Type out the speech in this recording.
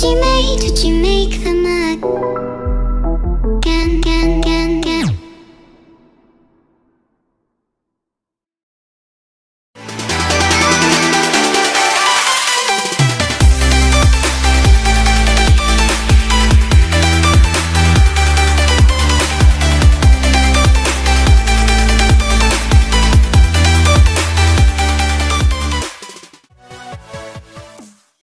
You made, did you make